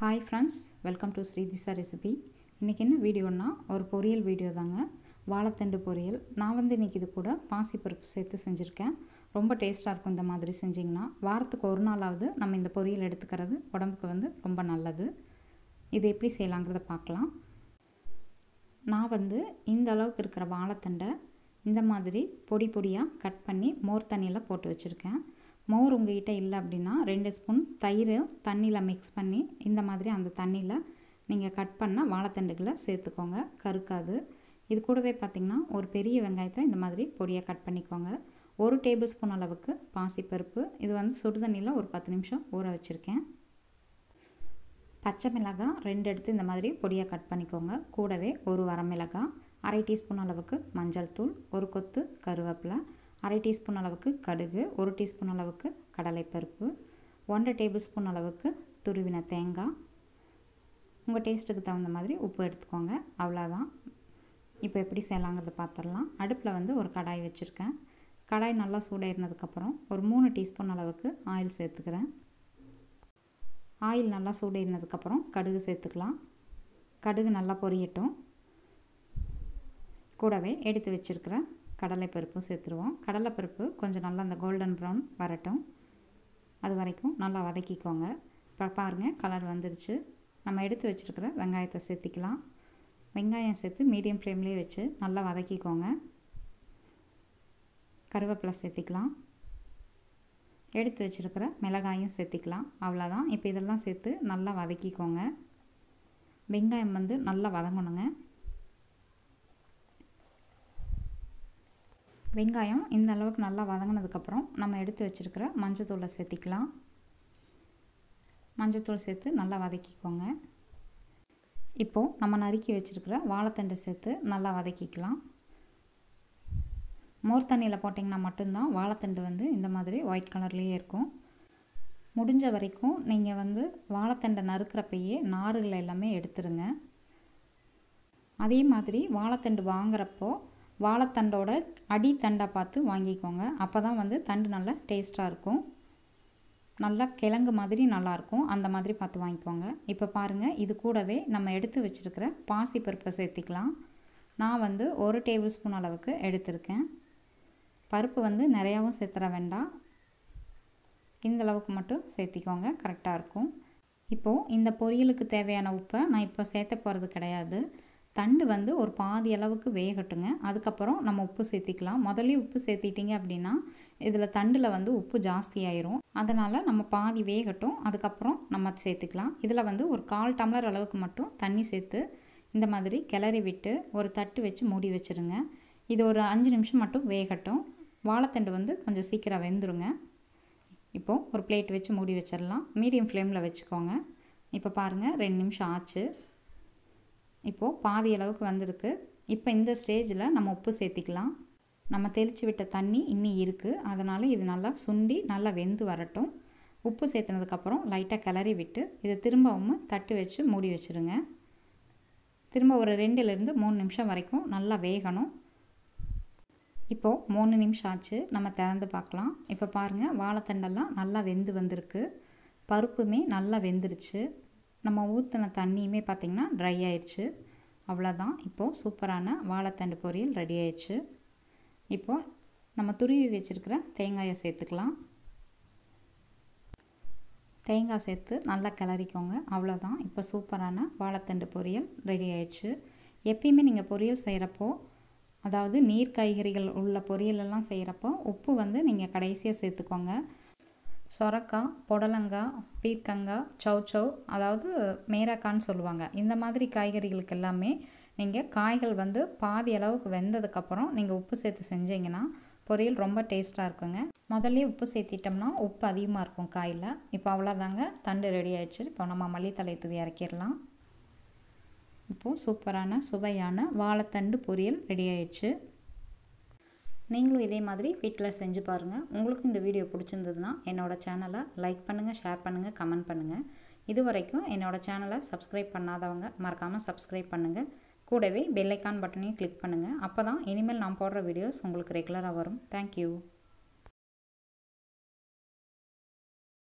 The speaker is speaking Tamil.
Hi friends welcome to Sridisha recipe இன்றைக்கி என்ன வீடியோன்னா ஒரு பொரியல் வீடியோ தாங்க. வாழைத்தண்டு பொரியல். நான் வந்து இன்றைக்கி இது கூட பாசிப்பருப்பு சேர்த்து செஞ்சுருக்கேன். ரொம்ப டேஸ்ட்டாக இருக்கும் இந்த மாதிரி செஞ்சிங்கன்னா வாரத்துக்கு ஒரு நாளாவது நம்ம இந்த பொரியல் எடுத்துக்கிறது உடம்புக்கு வந்து ரொம்ப நல்லது. இது எப்படி செய்யலாங்கிறத பார்க்கலாம். நான் வந்து இந்த அளவுக்கு இருக்கிற வாழைத்தண்டை இந்த மாதிரி பொடி பொடியாக கட் பண்ணி மோர் தண்ணியில் போட்டு வச்சுருக்கேன். மோர் உங்ககிட்ட இல்லை அப்படின்னா ரெண்டு ஸ்பூன் தயிர் தண்ணியில் மிக்ஸ் பண்ணி இந்த மாதிரி அந்த தண்ணியில் நீங்கள் கட் பண்ண வாழைத்தண்டுகளை சேர்த்துக்கோங்க. கருக்காது. இது கூடவே பார்த்திங்கன்னா ஒரு பெரிய வெங்காயத்தை இந்த மாதிரி பொடியாக கட் பண்ணிக்கோங்க. ஒரு டேபிள் ஸ்பூன் அளவுக்கு பாசிப்பருப்பு. இது வந்து சுடுதண்ணியில் ஒரு பத்து நிமிஷம் ஊற வச்சுருக்கேன். பச்சை மிளகாய் ரெண்டு எடுத்து இந்த மாதிரி பொடியாக கட் பண்ணிக்கோங்க. கூடவே ஒரு வரமிளகாய் அரை டீஸ்பூன் அளவுக்கு மஞ்சள் தூள் ஒரு கொத்து கருவேப்பிலை அரை டீஸ்பூன் அளவுக்கு கடுகு ஒரு டீஸ்பூன் அளவுக்கு கடலைப்பருப்பு ஒன்றரை டேபிள் ஸ்பூன் அளவுக்கு துருவின தேங்காய். உங்கள் டேஸ்ட்டுக்கு தகுந்த மாதிரி உப்பு எடுத்துக்கோங்க. அவ்வளோதான் இப்போ எப்படி செய்யலாங்கிறத பார்த்துடலாம் அடுப்பில் வந்து ஒரு கடாய் வச்சுருக்கேன். கடாய் நல்லா சூடாயிருந்ததுக்கப்புறம் ஒரு மூணு டீஸ்பூன் அளவுக்கு ஆயில் சேர்த்துக்கிறேன். ஆயில் நல்லா சூடாயிருந்ததுக்கப்புறம் கடுகு சேர்த்துக்கலாம். கடுகு நல்லா பொரியட்டும். கூடவே எடுத்து வச்சுருக்கிறேன் கடலைப்பருப்பும் சேர்த்துருவோம். கடலைப்பருப்பு கொஞ்சம் நல்லா அந்த கோல்டன் ப்ரௌன் வரட்டும். அது வரைக்கும் நல்லா வதக்கிக்கோங்க. இப்போ பாருங்கள் கலர் வந்துருச்சு. நம்ம எடுத்து வச்சுருக்கிற வெங்காயத்தை சேர்த்திக்கலாம். வெங்காயம் சேர்த்து மீடியம் ஃப்ளேம்லேயே வச்சு நல்லா வதக்கிக்கோங்க. கருவேப்பிலை சேர்த்திக்கலாம். எடுத்து வச்சுருக்கிற மிளகாயும் சேர்த்திக்கலாம். அவ்வளோதான் இப்போ இதெல்லாம் சேர்த்து நல்லா வதக்கிக்கோங்க. வெங்காயம் வந்து நல்லா வதங்கணுங்க. வெங்காயம் இந்த அளவுக்கு நல்லா வதங்கினதுக்கப்புறம் நம்ம எடுத்து வச்சுருக்கிற மஞ்சத்தூளை சேர்த்திக்கலாம். மஞ்சத்தூள் சேர்த்து நல்லா வதக்கிக்கோங்க. இப்போது நம்ம நறுக்கி வச்சுருக்கிற வாழைத்தண்டை சேர்த்து நல்லா வதக்கிக்கலாம். மோர் தண்ணியில் போட்டிங்கன்னா மட்டும்தான் வாழைத்தண்டு வந்து இந்த மாதிரி ஒயிட் கலர்லேயே இருக்கும். முடிஞ்ச வரைக்கும் நீங்கள் வந்து வாழைத்தண்டை நறுக்கிறப்பையே நாறுகளை எல்லாமே எடுத்துருங்க. அதே மாதிரி வாழைத்தண்டு வாங்குறப்போ வாழைத்தண்டோட அடித்தண்டாக பார்த்து வாங்கிக்கோங்க. அப்போ தான் வந்து தண்டு நல்லா டேஸ்ட்டாக இருக்கும். நல்லா கிழங்கு மாதிரி நல்லாயிருக்கும் அந்த மாதிரி பார்த்து வாங்கிக்கோங்க. இப்போ பாருங்கள் இது கூடவே நம்ம எடுத்து வச்சுருக்கிற பாசிப்பருப்பை சேர்த்திக்கலாம். நான் வந்து ஒரு டேபிள் ஸ்பூன் அளவுக்கு எடுத்திருக்கேன். பருப்பு வந்து நிறையாவும் சேர்த்துற வேண்டாம். இந்த அளவுக்கு மட்டும் சேர்த்திக்கோங்க. கரெக்டாக இருக்கும். இப்போது இந்த பொரியலுக்கு தேவையான உப்பை நான் இப்போ சேர்த்த போகிறது கிடையாது. தண்டு வந்து ஒரு பாதி அளவுக்கு வேகட்டுங்க. அதுக்கப்புறம் நம்ம உப்பு சேர்த்திக்கலாம். முதல்ல உப்பு சேர்த்திட்டிங்க அப்படின்னா இதில் தண்டில் வந்து உப்பு ஜாஸ்தி ஆயிரும் அதனால் நம்ம பாதி வேகட்டும். அதுக்கப்புறம் நம்ம சேர்த்துக்கலாம். இதில் வந்து ஒரு கால் டம்ளர் அளவுக்கு மட்டும் தண்ணி சேர்த்து இந்த மாதிரி கிளறி விட்டு ஒரு தட்டு வச்சு மூடி வச்சுருங்க. இது ஒரு அஞ்சு நிமிஷம் மட்டும் வேகட்டும். வாழைத்தண்டு வந்து கொஞ்சம் சீக்கிரம் வெந்துருங்க. இப்போது ஒரு பிளேட் வச்சு மூடி வச்சிடலாம் மீடியம் ஃப்ளேமில் வச்சுக்கோங்க. இப்போ பாருங்கள் ரெண்டு நிமிஷம் ஆச்சு. இப்போது பாதி அளவுக்கு வந்திருக்கு. இப்போ இந்த ஸ்டேஜில் நம்ம உப்பு சேர்த்திக்கலாம். நம்ம தெளித்து விட்ட தண்ணி இன்னி இருக்குது அதனால் இது நல்லா சுண்டி நல்லா வெந்து வரட்டும். உப்பு சேர்த்துனதுக்கப்புறம் லைட்டாக கிளறி விட்டு இதை திரும்பவும் தட்டு வச்சு மூடி வச்சுருங்க. திரும்ப ஒரு ரெண்டுலேருந்து மூணு நிமிஷம் வரைக்கும் நல்லா வேகணும். இப்போது மூணு நிமிஷம் ஆச்சு. நம்ம திறந்து பார்க்கலாம். இப்போ பாருங்கள் வாழைத்தண்டெல்லாம் நல்லா வெந்து வந்திருக்கு. பருப்புமே நல்லா வெந்துருச்சு. நம்ம ஊற்றின தண்ணியுமே பார்த்திங்கன்னா ட்ரை ஆயிடுச்சு அவ்வளோதான் இப்போது சூப்பரான வாழைத்தண்டு பொரியல் ரெடி ஆயிடுச்சு இப்போது நம்ம துருவி வச்சுருக்கிற தேங்காயை சேர்த்துக்கலாம். தேங்காய் சேர்த்து நல்லா கிளறிக்கோங்க. அவ்வளோதான் இப்போ சூப்பரான வாழைத்தண்டு பொரியல் ரெடி ஆயிடுச்சு எப்பயுமே நீங்கள் பொரியல் செய்கிறப்போ அதாவது நீர் காய்கறிகள் உள்ள பொரியலெல்லாம் செய்கிறப்போ உப்பு வந்து நீங்கள் கடைசியாக சேர்த்துக்கோங்க. சொரக்காய் புடலங்காய் பீர்க்கங்காய் சௌச்சவ் அதாவது மேராக்கான்னு சொல்லுவாங்க. இந்த மாதிரி காய்கறிகளுக்கு எல்லாமே நீங்கள் காய்கள் வந்து பாதி அளவுக்கு வெந்ததுக்கப்புறம் நீங்கள் உப்பு சேர்த்து செஞ்சீங்கன்னா பொரியல் ரொம்ப டேஸ்ட்டாக இருக்குங்க. முதல்ல உப்பு சேர்த்திட்டோம்னா உப்பு அதிகமாக இருக்கும் காயில். இப்போ அவ்வளோதாங்க தண்டு ரெடி ஆயிடுச்சு. இப்போ நம்ம மல்லித்தலை தூவி இறக்கிடலாம் இப்போது சூப்பரான சுவையான வாழைத்தண்டு பொரியல் ரெடி ஆயிடுச்சு. நீங்களும் இதே மாதிரி வீட்டில் செஞ்சு பாருங்கள் உங்களுக்கு இந்த வீடியோ பிடிச்சிருந்ததுன்னா என்னோடய சேனலை லைக் பண்ணுங்கள் ஷேர் பண்ணுங்கள் கமெண்ட் பண்ணுங்கள் இது வரைக்கும் என்னோடய சேனலை சப்ஸ்கிரைப் பண்ணாதவங்க மறக்காமல் சப்ஸ்கிரைப் பண்ணுங்கள் கூடவே பெல்லைக்கான் பட்டனையும் கிளிக் பண்ணுங்கள் அப்போ தான் இனிமேல் நான் போடுற வீடியோஸ் உங்களுக்கு ரெகுலராக வரும். தேங்க்யூ